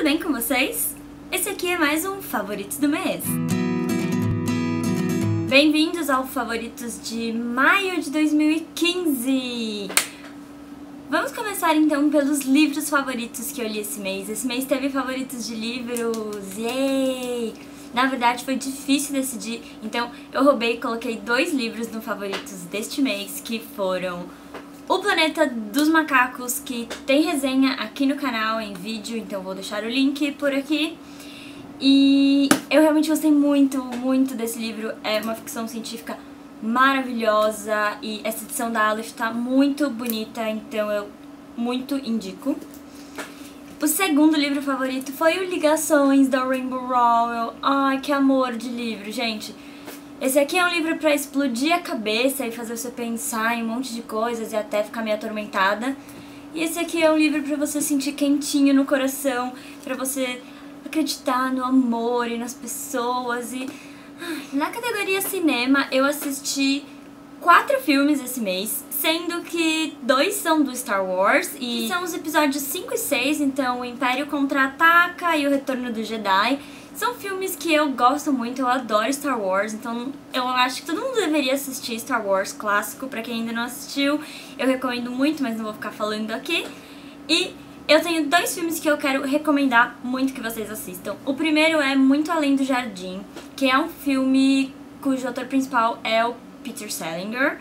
tudo bem com vocês? Esse aqui é mais um Favoritos do Mês. Bem-vindos ao Favoritos de maio de 2015! Vamos começar então pelos livros favoritos que eu li esse mês. Esse mês teve favoritos de livros, yay! Na verdade foi difícil decidir, então eu roubei e coloquei dois livros no favoritos deste mês que foram o Planeta dos Macacos, que tem resenha aqui no canal em vídeo, então vou deixar o link por aqui. E eu realmente gostei muito, muito desse livro. É uma ficção científica maravilhosa e essa edição da Aleph tá muito bonita, então eu muito indico. O segundo livro favorito foi o Ligações da Rainbow Rowell. Ai, que amor de livro, gente. Esse aqui é um livro para explodir a cabeça e fazer você pensar em um monte de coisas e até ficar meio atormentada. E esse aqui é um livro para você sentir quentinho no coração, para você acreditar no amor e nas pessoas. E na categoria cinema eu assisti quatro filmes esse mês, sendo que dois são do Star Wars e são os episódios 5 e 6, então o Império Contra-Ataca e o Retorno do Jedi. São filmes que eu gosto muito, eu adoro Star Wars, então eu acho que todo mundo deveria assistir Star Wars clássico, pra quem ainda não assistiu, eu recomendo muito, mas não vou ficar falando aqui. E eu tenho dois filmes que eu quero recomendar muito que vocês assistam. O primeiro é Muito Além do Jardim, que é um filme cujo ator principal é o Peter Salinger,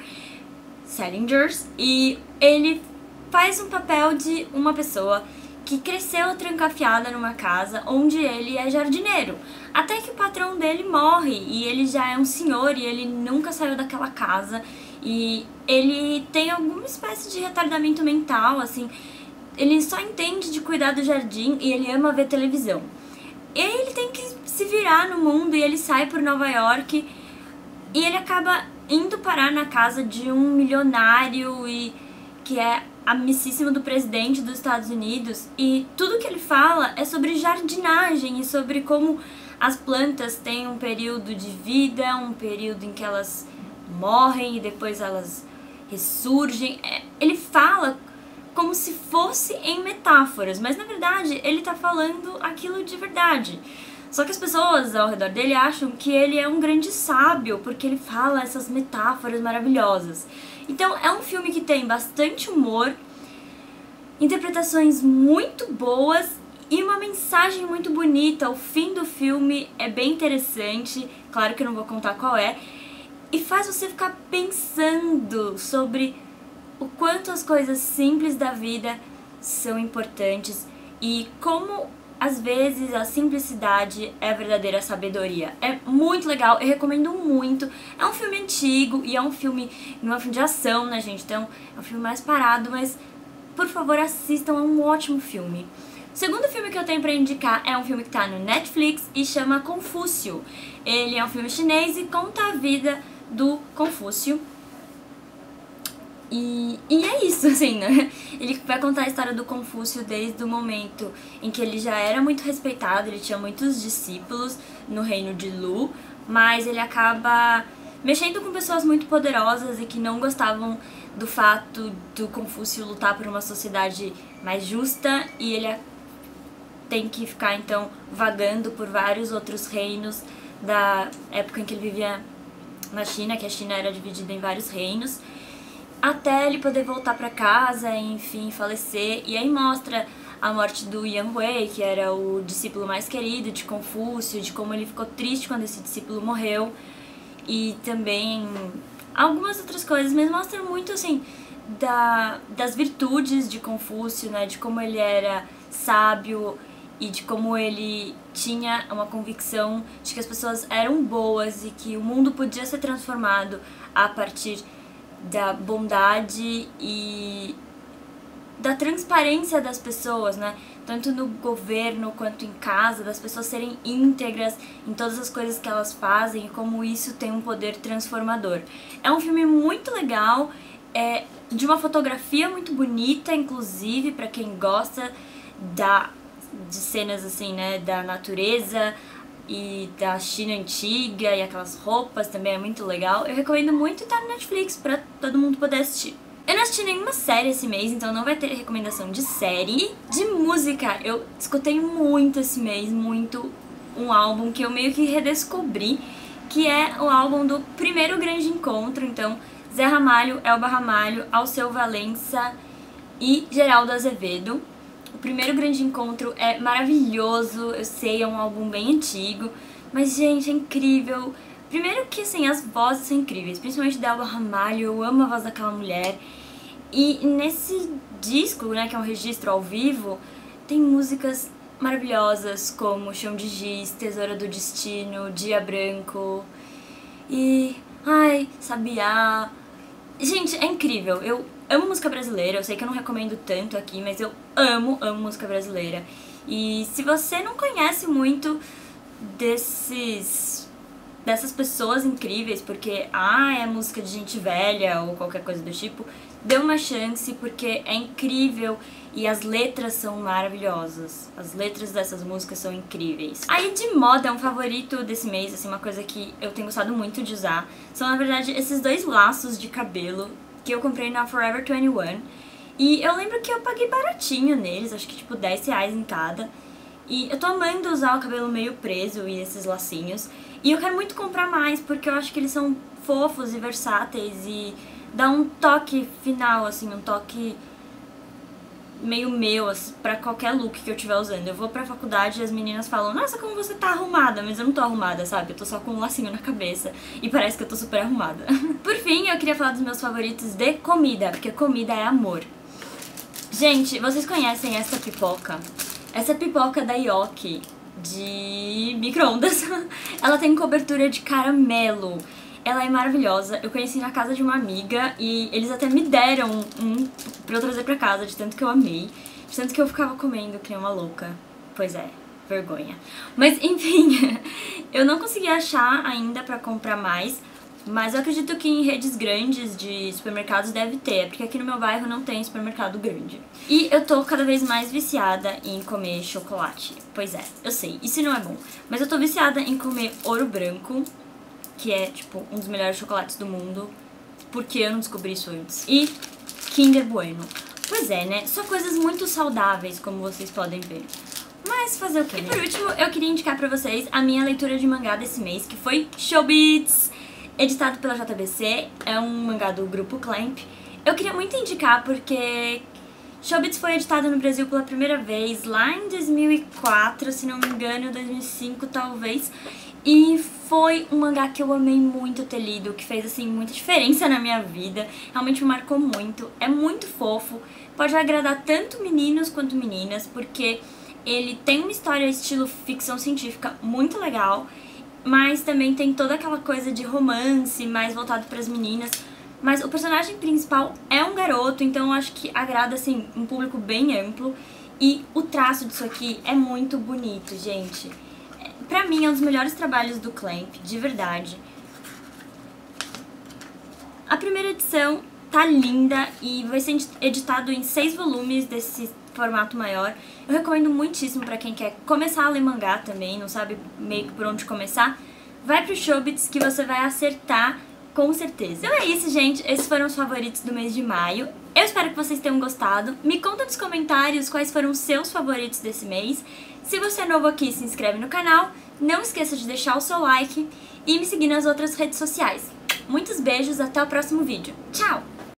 Salingers, e ele faz um papel de uma pessoa que cresceu trancafiada numa casa onde ele é jardineiro. Até que o patrão dele morre e ele já é um senhor e ele nunca saiu daquela casa. E ele tem alguma espécie de retardamento mental, assim. Ele só entende de cuidar do jardim e ele ama ver televisão. E ele tem que se virar no mundo e ele sai por Nova York e ele acaba indo parar na casa de um milionário e que é amicíssimo do presidente dos Estados Unidos e tudo que ele fala é sobre jardinagem e sobre como as plantas têm um período de vida, um período em que elas morrem e depois elas ressurgem. É, ele fala como se fosse em metáforas, mas na verdade ele está falando aquilo de verdade. Só que as pessoas ao redor dele acham que ele é um grande sábio, porque ele fala essas metáforas maravilhosas. Então é um filme que tem bastante humor, interpretações muito boas e uma mensagem muito bonita. O fim do filme é bem interessante, claro que eu não vou contar qual é, e faz você ficar pensando sobre o quanto as coisas simples da vida são importantes e como às vezes a simplicidade é a verdadeira sabedoria. É muito legal, eu recomendo muito. É um filme antigo e é um filme, não é um filme de ação, né, gente? Então é um filme mais parado, mas por favor assistam, é um ótimo filme. O segundo filme que eu tenho pra indicar é um filme que tá no Netflix e chama Confúcio. Ele é um filme chinês e conta a vida do Confúcio, e, e é isso, assim, né? Ele vai contar a história do Confúcio desde o momento em que ele já era muito respeitado, ele tinha muitos discípulos no reino de Lu, mas ele acaba mexendo com pessoas muito poderosas e que não gostavam do fato do Confúcio lutar por uma sociedade mais justa e ele tem que ficar então vagando por vários outros reinos da época em que ele vivia na China, que a China era dividida em vários reinos até ele poder voltar para casa, enfim, falecer. E aí mostra a morte do Yang Wei, que era o discípulo mais querido de Confúcio, de como ele ficou triste quando esse discípulo morreu. E também algumas outras coisas, mas mostra muito assim da, das virtudes de Confúcio, né, de como ele era sábio e de como ele tinha uma convicção de que as pessoas eram boas e que o mundo podia ser transformado a partir da bondade e da transparência das pessoas, né? Tanto no governo quanto em casa, das pessoas serem íntegras em todas as coisas que elas fazem e como isso tem um poder transformador. É um filme muito legal, é de uma fotografia muito bonita, inclusive para quem gosta da de cenas assim, né, da natureza, e da China antiga e aquelas roupas também é muito legal. Eu recomendo muito estar no Netflix pra todo mundo poder assistir. Eu não assisti nenhuma série esse mês, então não vai ter recomendação de série. De música, eu escutei muito esse mês, muito um álbum que eu meio que redescobri, que é o álbum do primeiro grande encontro, então Zé Ramalho, Elba Ramalho, Alceu Valença e Geraldo Azevedo. O primeiro grande encontro é maravilhoso, eu sei, é um álbum bem antigo, mas gente, é incrível. Primeiro que assim, as vozes são incríveis, principalmente da Elba Ramalho, eu amo a voz daquela mulher. E nesse disco, né, que é um registro ao vivo, tem músicas maravilhosas como Chão de Giz, Tesoura do Destino, Dia Branco e. Ai, Sabiá. Gente, é incrível. Eu amo música brasileira, eu sei que eu não recomendo tanto aqui, mas eu amo, amo música brasileira. E se você não conhece muito desses dessas pessoas incríveis, porque ah, é música de gente velha ou qualquer coisa do tipo, dê uma chance porque é incrível e as letras são maravilhosas. As letras dessas músicas são incríveis. Aí de moda é um favorito desse mês, assim, uma coisa que eu tenho gostado muito de usar, são na verdade esses dois laços de cabelo que eu comprei na Forever 21. E eu lembro que eu paguei baratinho neles, acho que tipo 10 reais em cada. E eu tô amando usar o cabelo meio preso e esses lacinhos. E eu quero muito comprar mais, porque eu acho que eles são fofos e versáteis e dá um toque final, assim, um toque meio meu, pra qualquer look que eu estiver usando. Eu vou pra faculdade e as meninas falam, nossa, como você tá arrumada, mas eu não tô arrumada, sabe? Eu tô só com um lacinho na cabeça e parece que eu tô super arrumada. Por fim, eu queria falar dos meus favoritos de comida, porque comida é amor. Gente, vocês conhecem essa pipoca? Essa pipoca da Yoki de micro-ondas. Ela tem cobertura de caramelo. Ela é maravilhosa. Eu conheci na casa de uma amiga e eles até me deram um pra eu trazer pra casa, de tanto que eu amei. De tanto que eu ficava comendo que nem uma louca. Pois é, vergonha. Mas enfim, eu não consegui achar ainda pra comprar mais. Mas eu acredito que em redes grandes de supermercados deve ter, porque aqui no meu bairro não tem supermercado grande. E eu tô cada vez mais viciada em comer chocolate. Pois é, eu sei, isso não é bom. Mas eu tô viciada em comer ouro branco, que é, tipo, um dos melhores chocolates do mundo. Porque eu não descobri isso antes. E Kinder Bueno. Pois é, né? Só coisas muito saudáveis, como vocês podem ver. Mas fazer o quê, né? E por último, eu queria indicar pra vocês a minha leitura de mangá desse mês, que foi Showbiz, editado pela JBC. É um mangá do grupo Clamp. Eu queria muito indicar porque Showbiz foi editado no Brasil pela primeira vez lá em 2004, se não me engano, 2005 talvez. E foi um mangá que eu amei muito ter lido, que fez assim muita diferença na minha vida. Realmente me marcou muito. É muito fofo. Pode agradar tanto meninos quanto meninas, porque ele tem uma história estilo ficção científica muito legal, mas também tem toda aquela coisa de romance mais voltado para as meninas. Mas o personagem principal é um garoto, então eu acho que agrada assim um público bem amplo. E o traço disso aqui é muito bonito, gente. Pra mim, é um dos melhores trabalhos do Clamp, de verdade. A primeira edição tá linda e vai ser editado em seis volumes desse formato maior. Eu recomendo muitíssimo para quem quer começar a ler mangá também, não sabe meio que por onde começar. Vai pro Showbits que você vai acertar com certeza. Então é isso, gente. Esses foram os favoritos do mês de maio. Eu espero que vocês tenham gostado. Me conta nos comentários quais foram os seus favoritos desse mês. Se você é novo aqui, se inscreve no canal. Não esqueça de deixar o seu like e me seguir nas outras redes sociais. Muitos beijos, até o próximo vídeo. Tchau!